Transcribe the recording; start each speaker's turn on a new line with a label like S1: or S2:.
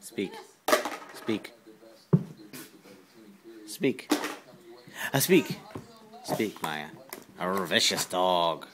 S1: Speak. Speak. Speak. Uh, speak. Speak, Maya. A vicious dog.